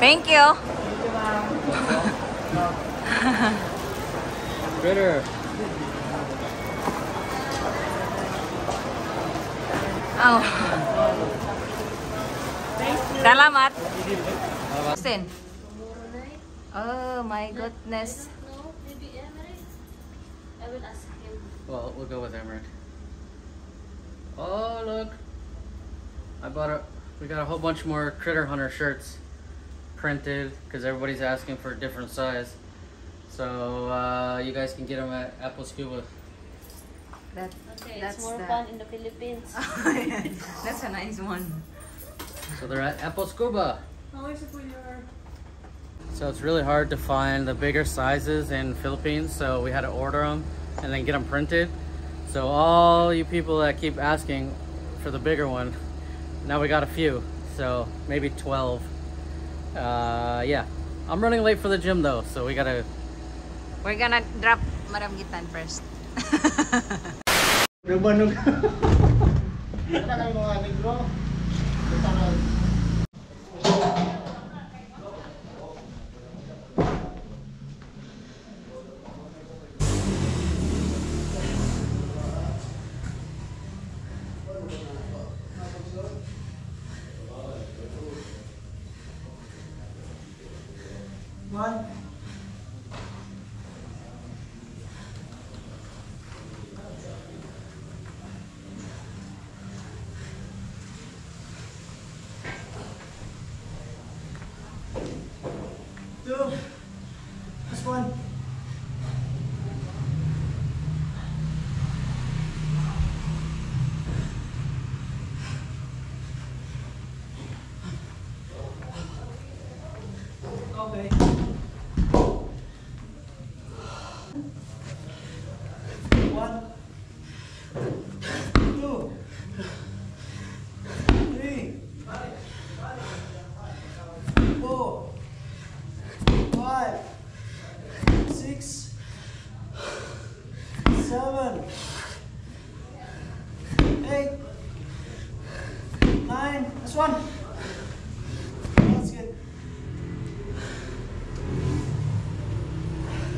Thank you. Critter. Oh. Salamat. Sin. Oh my goodness. No, maybe I will ask him. Well, we'll go with Emmerich. Oh, look. I bought a. We got a whole bunch more Critter Hunter shirts printed because everybody's asking for a different size. So uh, you guys can get them at Apple Scuba. That, Okay, That's it's more the- fun in the Philippines. That's a nice one. So they're at Apple Scuba. How is it for your... So it's really hard to find the bigger sizes in Philippines. So we had to order them and then get them printed. So all you people that keep asking for the bigger one, now we got a few. So maybe 12. Uh, yeah. I'm running late for the gym though, so we gotta. We're gonna drop Madam Gitan first. One.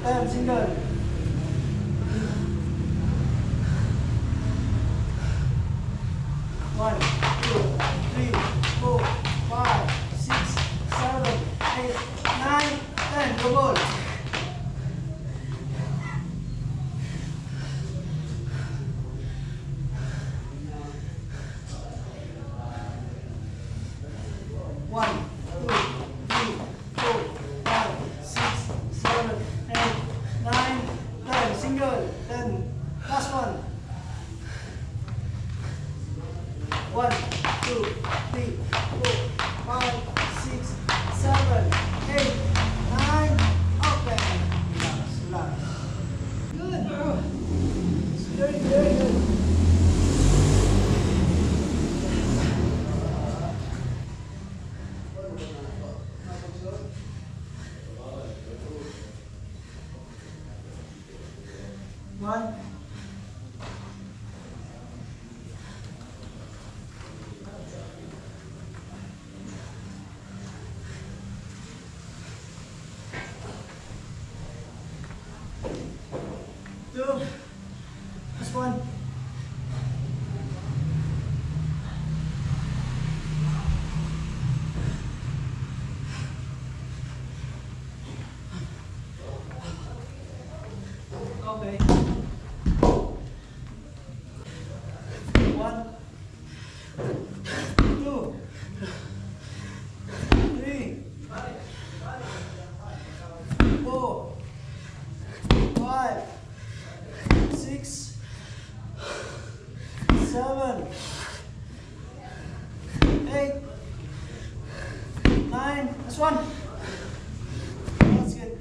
哎 am. One, two, three, four, five, six, seven, eight, nine. Open. Relax, relax. Good, bro. Very, very good. One. Two. This one. Okay. One. Two. Three. Four. Five. Six. Seven. Eight. Nine. That's one. That's good.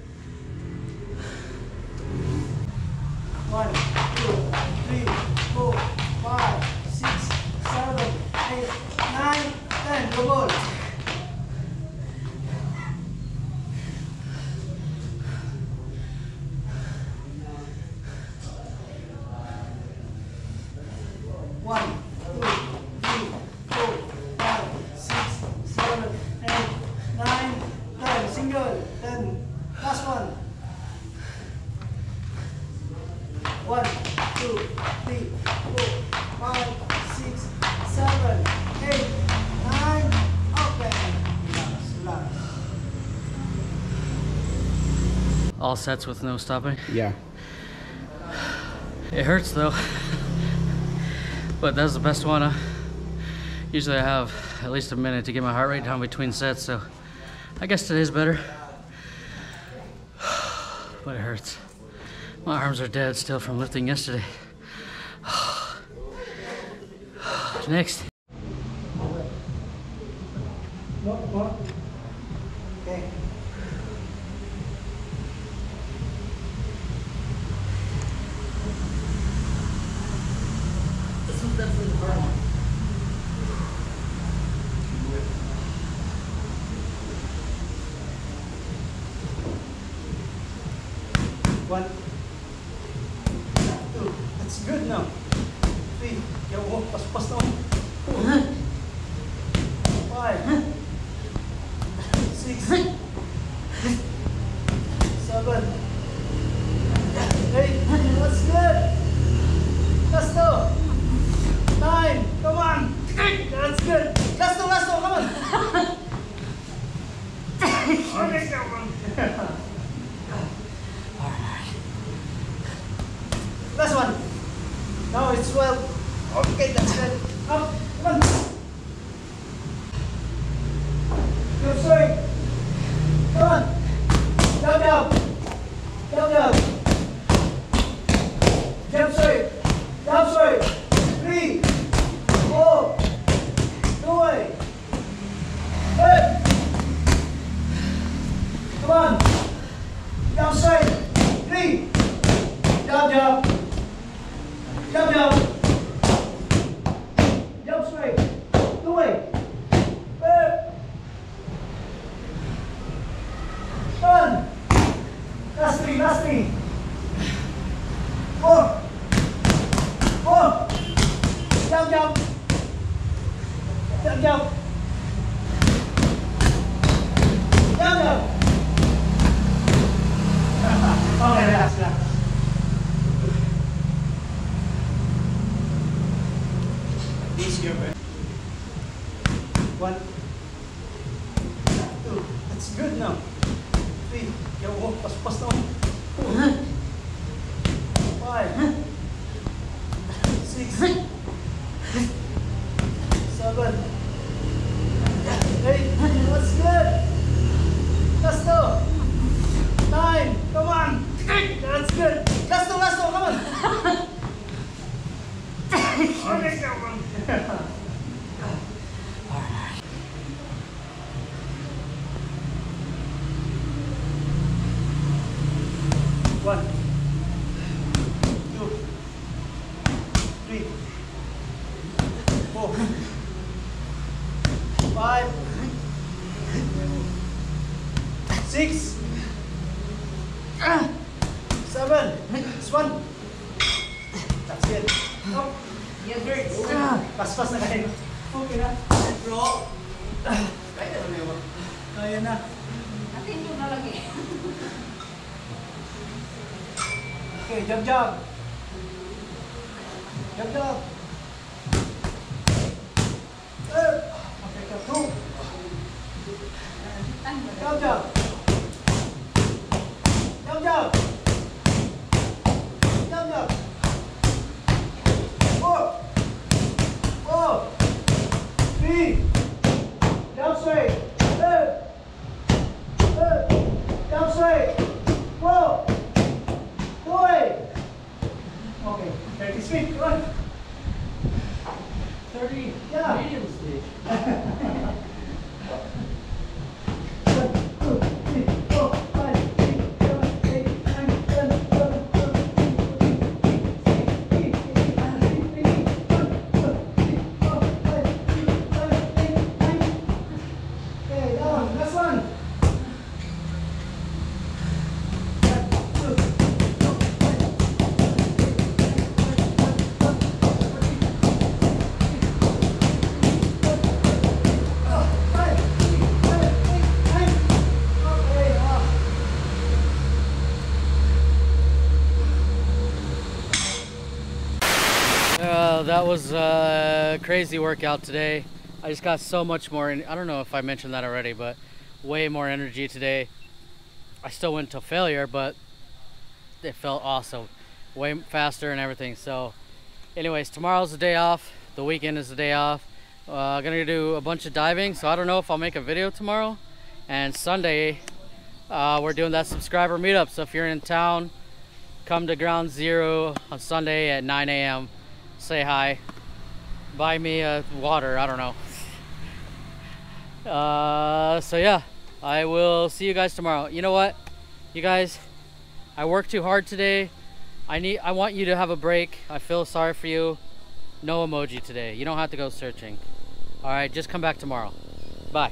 One, two, three, four, five, six, seven, eight, nine, ten. Go ball. One, two, three, four, five, six, seven, eight, nine, single. Then last one. One, two, three, four, five, six, seven, eight, nine. Open. Relax, relax. All sets with no stopping. Yeah. It hurts though. but that's the best one. Huh? Usually I have at least a minute to get my heart rate down between sets, so I guess today's better. but it hurts. My arms are dead still from lifting yesterday. Next. No, no. Okay. This one's definitely the hard one. One, two. That's good now. Three. Yo, oh, pas-pas na. Four. Five. Six. Seven. Eight. That's good. Last two. Nine. Come on. That's good. Last two, last two. Come on. Okay, come on. Jump straight. Three. Jump, jump. Jump, jump. Jump straight. Two way. Hey. One. Last three, last three. Four. Four. Jump. Jump, jump. Jump, Good now. Three. Yo, oh, pas-pas na. Four. Five. Six. Five, six, seven. This one. That's it. Up. Yes, great. Pas-pas na kayo. Okay na. Bro. Kaya na naman. Kaya na. Atin nyo na lagi. Okay, jump, jump. Jump, jump. Eh, thu Đâu chưa? Đâu chưa? Đâu chưa? Was a crazy workout today. I just got so much more. I don't know if I mentioned that already, but way more energy today. I still went to failure, but it felt awesome. Way faster and everything. So, anyways, tomorrow's the day off. The weekend is the day off. Uh, gonna do a bunch of diving, so I don't know if I'll make a video tomorrow. And Sunday, uh, we're doing that subscriber meetup. So if you're in town, come to Ground Zero on Sunday at 9 a.m. Say hi. Buy me a water. I don't know. Uh, so yeah, I will see you guys tomorrow. You know what, you guys, I worked too hard today. I need. I want you to have a break. I feel sorry for you. No emoji today. You don't have to go searching. All right, just come back tomorrow. Bye.